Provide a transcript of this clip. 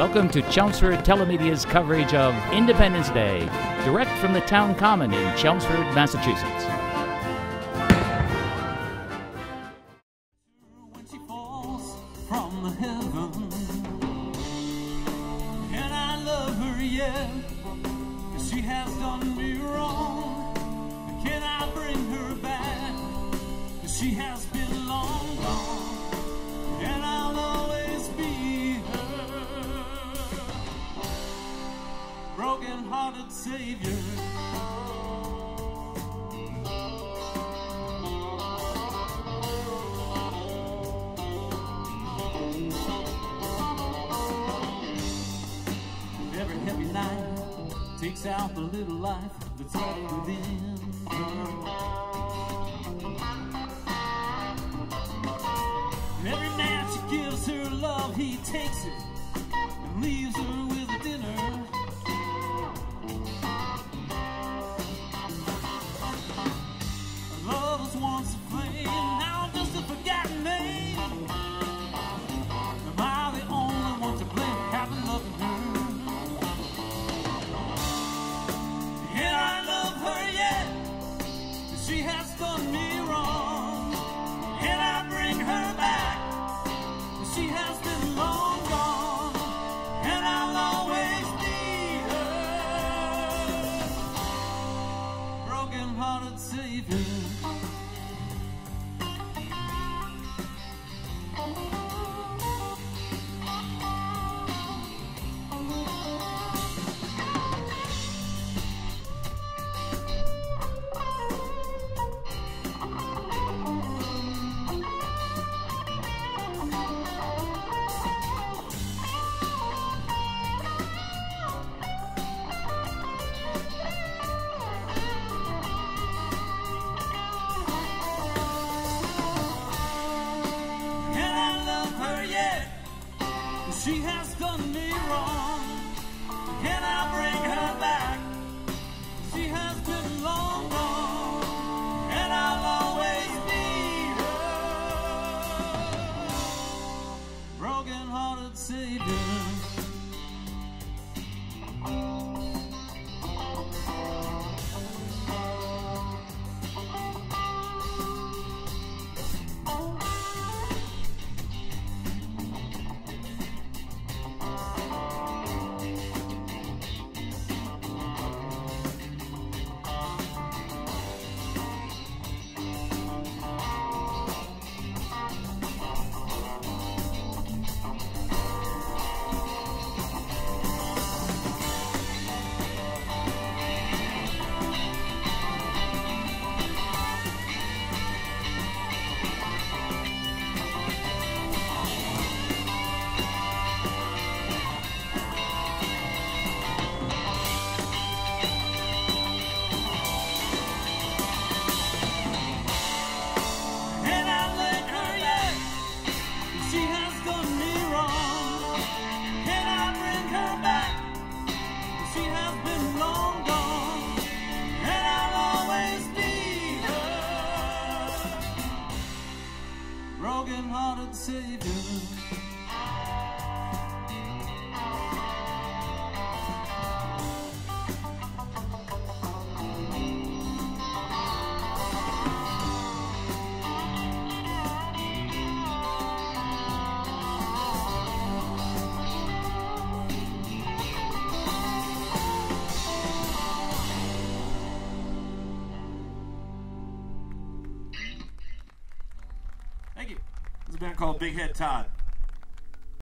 Welcome to Chelmsford Telemedia's coverage of Independence Day, direct from the town common in Chelmsford, Massachusetts. she has done me savior. Every heavy night takes out the little life that's left within every man she gives her love, he takes it and leaves Now just a forgotten name. Am I the only one to blame? Loved her. And I love her yet. She has done me wrong. And I bring her back. She has been long gone. And I'll always be her broken hearted savior. She has done me wrong. Can I bring her back? She has been long gone. And I'll always be her broken hearted savior. Savior. Band called Big Head Todd.